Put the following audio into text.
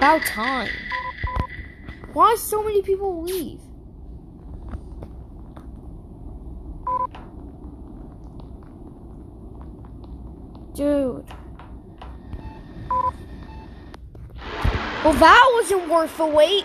About time. Why so many people leave? Dude. Well, that wasn't worth the wait.